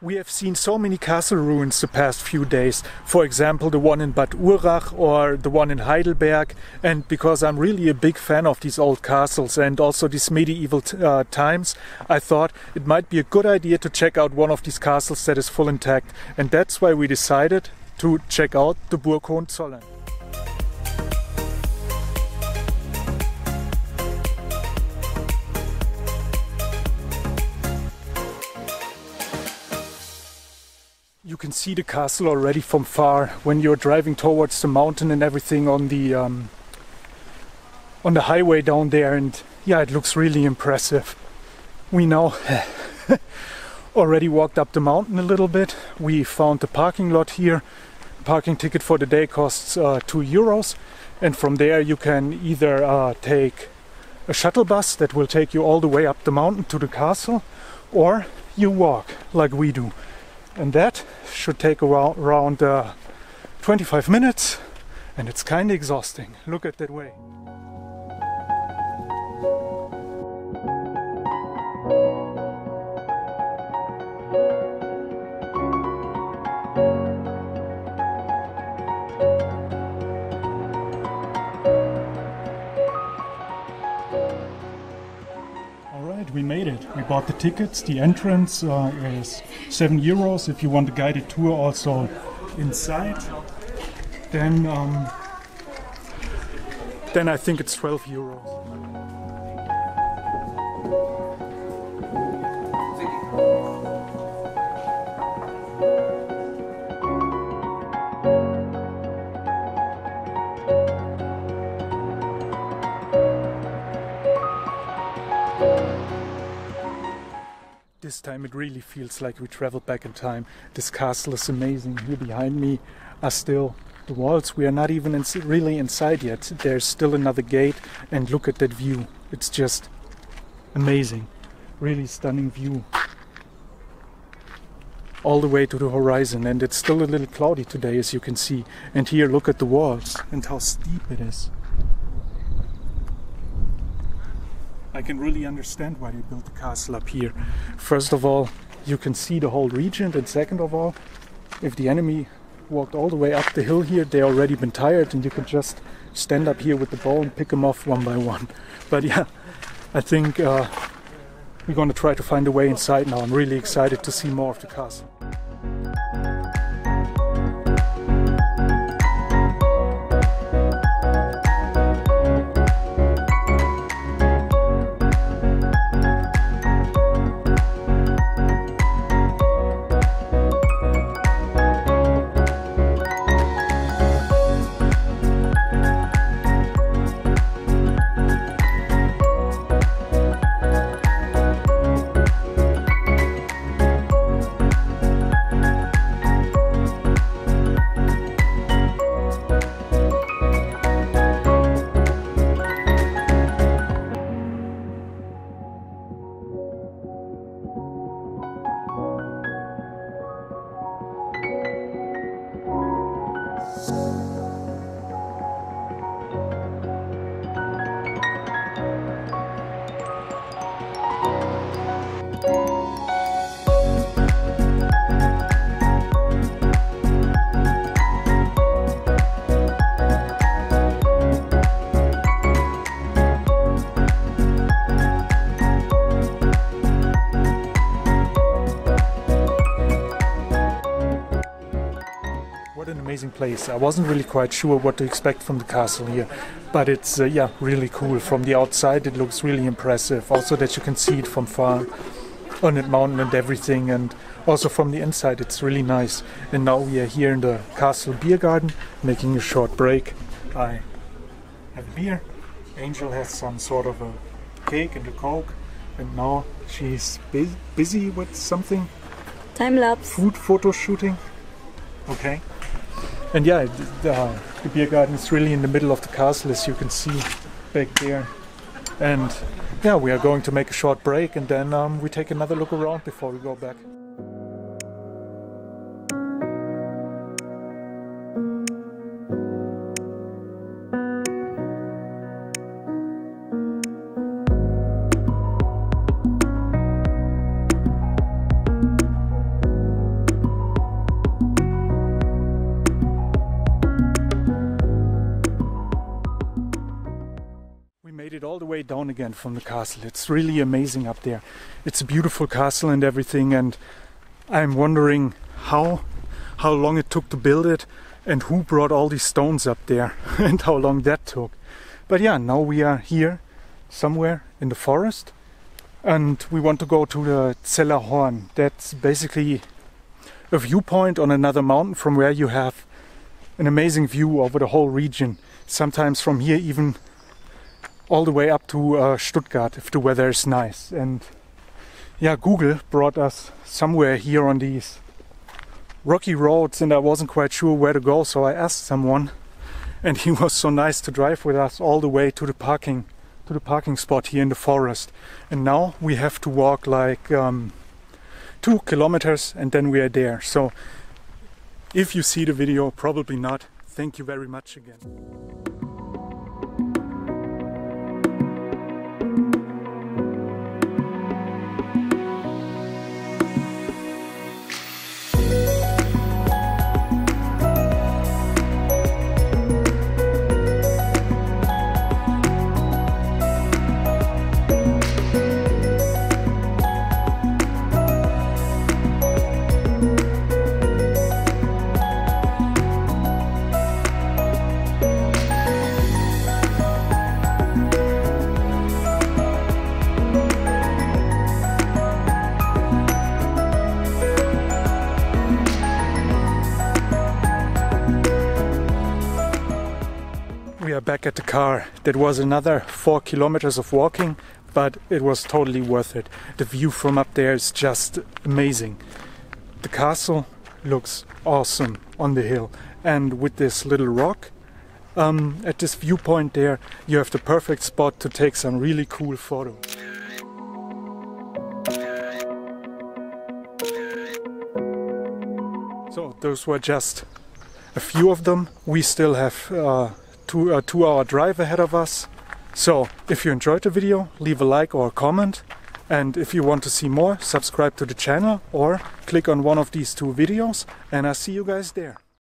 We have seen so many castle ruins the past few days. For example, the one in Bad Urach or the one in Heidelberg. And because I'm really a big fan of these old castles and also these medieval uh, times, I thought it might be a good idea to check out one of these castles that is full intact. And that's why we decided to check out the Burg Hohenzollern. Can see the castle already from far. When you're driving towards the mountain and everything on the um, on the highway down there and yeah it looks really impressive. We now already walked up the mountain a little bit. We found the parking lot here. Parking ticket for the day costs uh, two euros. And from there you can either uh, take a shuttle bus that will take you all the way up the mountain to the castle or you walk like we do and that should take around, around uh, 25 minutes and it's kind of exhausting. Look at that way. We made it. We bought the tickets. The entrance uh, is seven euros if you want a guided tour also inside. Then, um, then I think it's 12 euros. This time it really feels like we traveled back in time. This castle is amazing. Here behind me are still the walls. We are not even really inside yet. There's still another gate, and look at that view. It's just amazing. Really stunning view. All the way to the horizon, and it's still a little cloudy today, as you can see. And here, look at the walls and how steep it is. I can really understand why they built the castle up here. First of all, you can see the whole region, and second of all, if the enemy walked all the way up the hill here, they already been tired, and you can just stand up here with the bow and pick them off one by one. But yeah, I think uh, we're going to try to find a way inside now. I'm really excited to see more of the castle. oh amazing place. I wasn't really quite sure what to expect from the castle here, but it's uh, yeah really cool. From the outside, it looks really impressive. Also that you can see it from far on that mountain and everything, and also from the inside, it's really nice. And now we are here in the castle beer garden, making a short break. I have a beer. Angel has some sort of a cake and a coke, and now she's bu busy with something. Time lapse. Food photo shooting. Okay. And yeah, the, uh, the beer garden is really in the middle of the castle, as you can see back there. And yeah, we are going to make a short break and then um, we take another look around before we go back. Way down again from the castle. It's really amazing up there. It's a beautiful castle and everything, and I'm wondering how how long it took to build it and who brought all these stones up there and how long that took. But yeah, now we are here somewhere in the forest and we want to go to the Zeller Horn. That's basically a viewpoint on another mountain from where you have an amazing view over the whole region. Sometimes from here even all the way up to uh, Stuttgart if the weather is nice. And yeah, Google brought us somewhere here on these rocky roads and I wasn't quite sure where to go so I asked someone and he was so nice to drive with us all the way to the parking to the parking spot here in the forest. And now we have to walk like um, two kilometers and then we are there. So if you see the video probably not. Thank you very much again we are back at the car. That was another four kilometers of walking, but it was totally worth it. The view from up there is just amazing. The castle looks awesome on the hill, and with this little rock um, at this viewpoint there, you have the perfect spot to take some really cool photos. So those were just a few of them. We still have uh, two, a two hour drive ahead of us. So if you enjoyed the video, leave a like or a comment. And if you want to see more, subscribe to the channel or click on one of these two videos and I'll see you guys there.